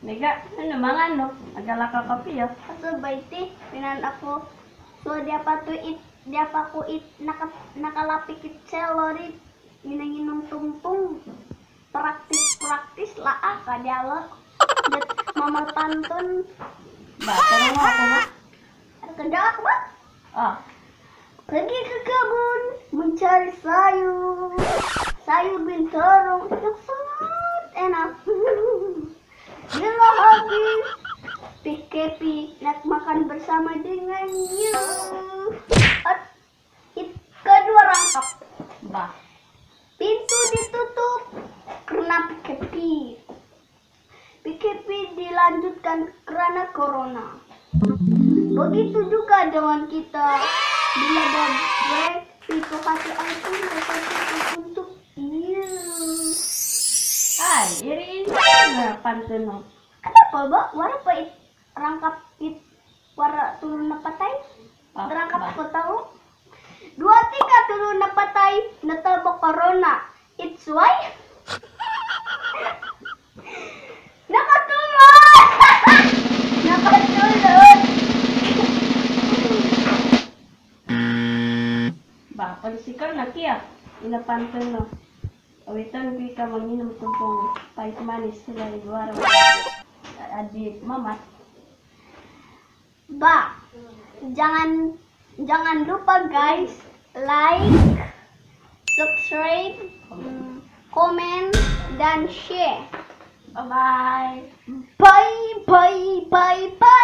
Mega, ano mga ano? Agala ka kapi ah. Kaso baiti, pinan ako. So dia pa to it, dia pa ko it naka, nakalapik it celery. Minanginom tungtung. Praktis praktis lah ah kadialog. Dat mama pantun. Ba, pero mo ako ba? Ah, Pergi ke kebun mencari sayur. Sayur binturong yang PKP nak makan bersama dengannya. At, it, kedua rangkap. ba. Pintu ditutup karena PKP. PKP dilanjutkan karena corona. Begitu juga dengan kita. Bila ada break, itu kasih iPhone mereka tutup untuk. Ay, iriin mo na pantun mo. Kenapa, Mbak? Wara pa it rangkap it wara turun na patay? Ah, Rangkap ko tahu. Dua tiga turun patay, natabo corona. It's why? Nakatulog! Nakatulog! Ba, palisikan na kiya. Inapantun no. Awitan pi ka manginom tumpong pahit manis sila iguara. Adi mamat. Ba, jangan jangan lupa guys like, subscribe, mm, komen dan share. Bye-bye. Bye bye bye bye.